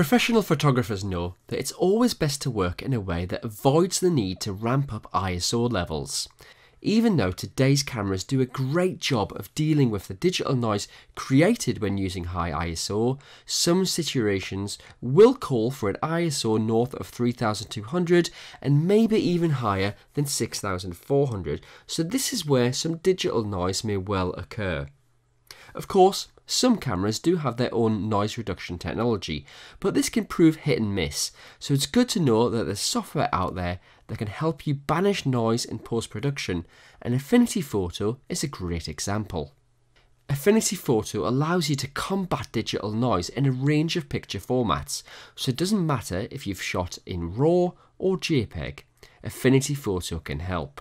Professional photographers know that it's always best to work in a way that avoids the need to ramp up ISO levels. Even though today's cameras do a great job of dealing with the digital noise created when using high ISO, some situations will call for an ISO north of 3200 and maybe even higher than 6400, so this is where some digital noise may well occur. Of course, some cameras do have their own noise reduction technology, but this can prove hit and miss, so it's good to know that there's software out there that can help you banish noise in post production, and Affinity Photo is a great example. Affinity Photo allows you to combat digital noise in a range of picture formats, so it doesn't matter if you've shot in RAW or JPEG, Affinity Photo can help.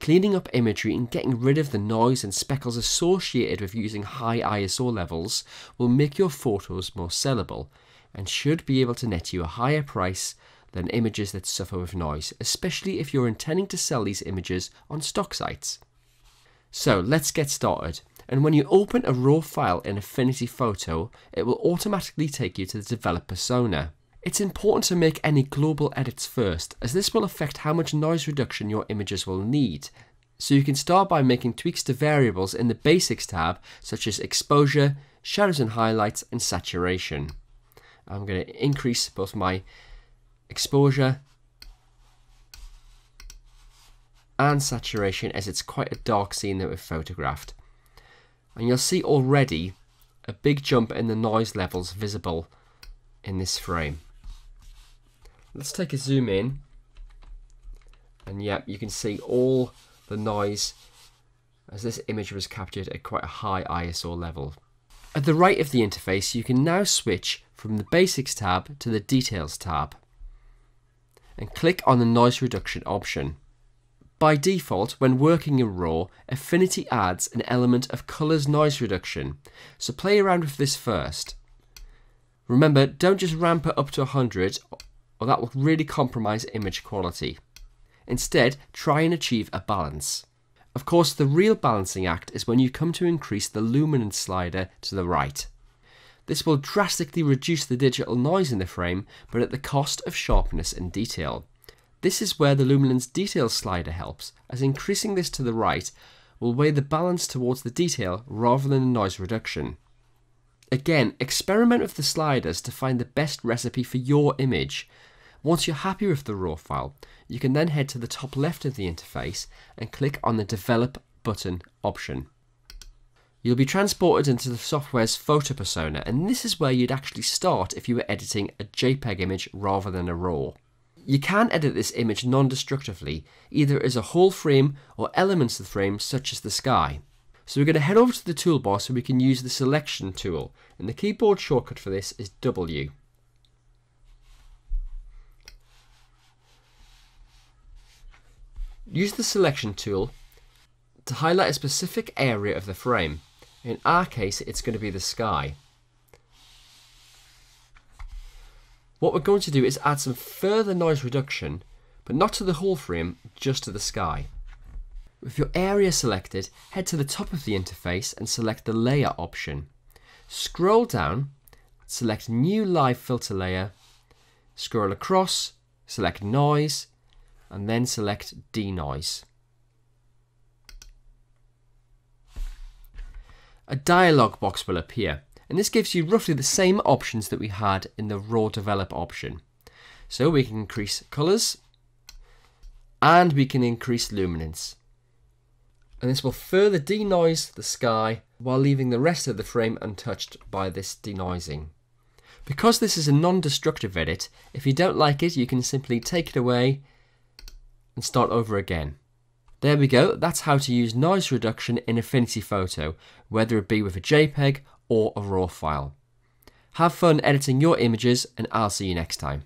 Cleaning up imagery and getting rid of the noise and speckles associated with using high ISO levels will make your photos more sellable and should be able to net you a higher price than images that suffer with noise, especially if you're intending to sell these images on stock sites. So let's get started. And when you open a raw file in Affinity Photo, it will automatically take you to the develop persona. It's important to make any global edits first, as this will affect how much noise reduction your images will need. So you can start by making tweaks to variables in the Basics tab, such as exposure, shadows and highlights, and saturation. I'm going to increase both my exposure and saturation as it's quite a dark scene that we've photographed. And you'll see already a big jump in the noise levels visible in this frame. Let's take a zoom in. And yep, you can see all the noise as this image was captured at quite a high ISO level. At the right of the interface, you can now switch from the Basics tab to the Details tab and click on the noise reduction option. By default, when working in RAW, Affinity adds an element of colors noise reduction, so play around with this first. Remember, don't just ramp it up to 100 or that will really compromise image quality. Instead, try and achieve a balance. Of course, the real balancing act is when you come to increase the luminance slider to the right. This will drastically reduce the digital noise in the frame, but at the cost of sharpness and detail. This is where the luminance detail slider helps, as increasing this to the right will weigh the balance towards the detail rather than the noise reduction. Again, experiment with the sliders to find the best recipe for your image, once you're happy with the raw file, you can then head to the top left of the interface and click on the Develop button option. You'll be transported into the software's photo persona, and this is where you'd actually start if you were editing a JPEG image rather than a RAW. You can edit this image non-destructively, either as a whole frame or elements of the frame such as the sky. So we're going to head over to the toolbar so we can use the selection tool, and the keyboard shortcut for this is W. Use the selection tool to highlight a specific area of the frame. In our case, it's going to be the sky. What we're going to do is add some further noise reduction, but not to the whole frame, just to the sky. With your area selected, head to the top of the interface and select the layer option. Scroll down, select new live filter layer, scroll across, select noise, and then select denoise. A dialog box will appear and this gives you roughly the same options that we had in the raw develop option. So we can increase colors and we can increase luminance. And this will further denoise the sky while leaving the rest of the frame untouched by this denoising. Because this is a non-destructive edit, if you don't like it, you can simply take it away and start over again. There we go, that's how to use noise reduction in Affinity Photo, whether it be with a JPEG or a RAW file. Have fun editing your images and I'll see you next time.